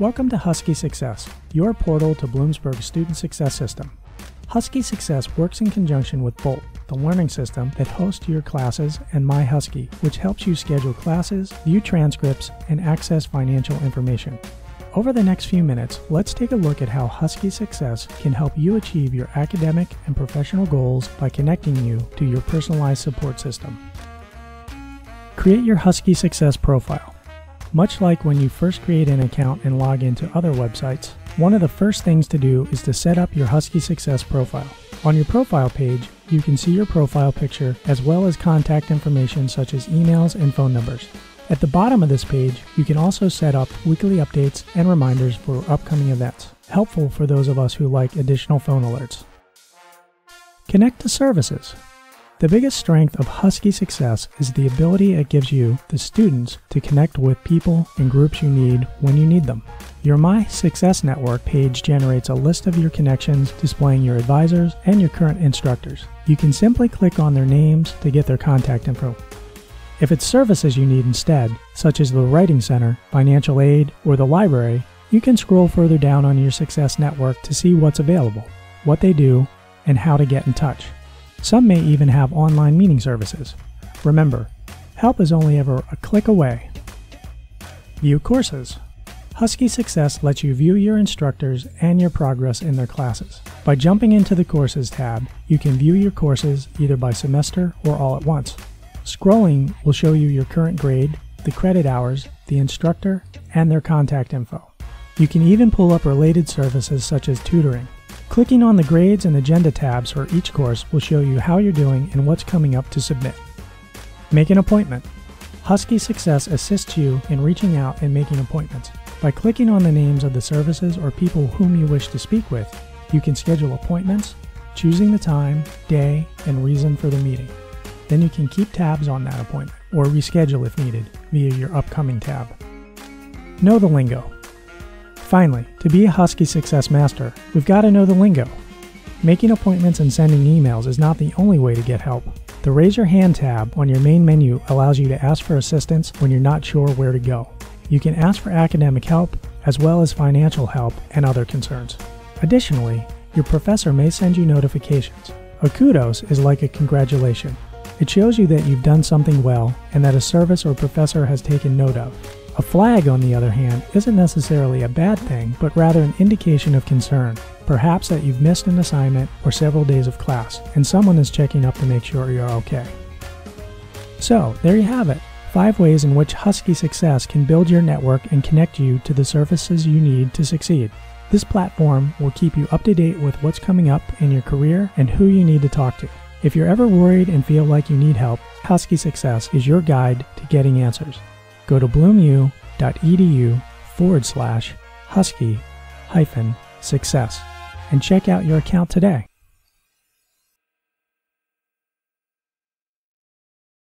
Welcome to Husky Success, your portal to Bloomsburg's student success system. Husky Success works in conjunction with Bolt, the learning system that hosts your classes, and MyHusky, which helps you schedule classes, view transcripts, and access financial information. Over the next few minutes, let's take a look at how Husky Success can help you achieve your academic and professional goals by connecting you to your personalized support system. Create your Husky Success profile. Much like when you first create an account and log into other websites, one of the first things to do is to set up your Husky Success profile. On your profile page, you can see your profile picture as well as contact information such as emails and phone numbers. At the bottom of this page, you can also set up weekly updates and reminders for upcoming events, helpful for those of us who like additional phone alerts. Connect to services. The biggest strength of Husky Success is the ability it gives you, the students, to connect with people and groups you need when you need them. Your My Success Network page generates a list of your connections displaying your advisors and your current instructors. You can simply click on their names to get their contact info. If it's services you need instead, such as the Writing Center, financial aid, or the library, you can scroll further down on your Success Network to see what's available, what they do, and how to get in touch. Some may even have online meeting services. Remember, help is only ever a click away. View courses. Husky Success lets you view your instructors and your progress in their classes. By jumping into the Courses tab, you can view your courses either by semester or all at once. Scrolling will show you your current grade, the credit hours, the instructor, and their contact info. You can even pull up related services such as tutoring. Clicking on the Grades and Agenda tabs for each course will show you how you're doing and what's coming up to submit. Make an appointment. Husky Success assists you in reaching out and making appointments. By clicking on the names of the services or people whom you wish to speak with, you can schedule appointments, choosing the time, day, and reason for the meeting. Then you can keep tabs on that appointment or reschedule if needed via your upcoming tab. Know the lingo. Finally, to be a Husky Success Master, we've got to know the lingo. Making appointments and sending emails is not the only way to get help. The Raise Your Hand tab on your main menu allows you to ask for assistance when you're not sure where to go. You can ask for academic help as well as financial help and other concerns. Additionally, your professor may send you notifications. A kudos is like a congratulation. It shows you that you've done something well and that a service or professor has taken note of. A flag, on the other hand, isn't necessarily a bad thing, but rather an indication of concern. Perhaps that you've missed an assignment or several days of class, and someone is checking up to make sure you're okay. So, there you have it. Five ways in which Husky Success can build your network and connect you to the services you need to succeed. This platform will keep you up to date with what's coming up in your career and who you need to talk to. If you're ever worried and feel like you need help, Husky Success is your guide to getting answers go to bloomu.edu forward slash husky hyphen success and check out your account today.